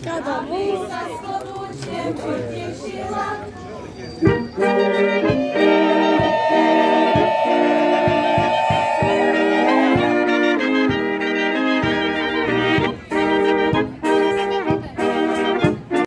s klobúčkem potešila.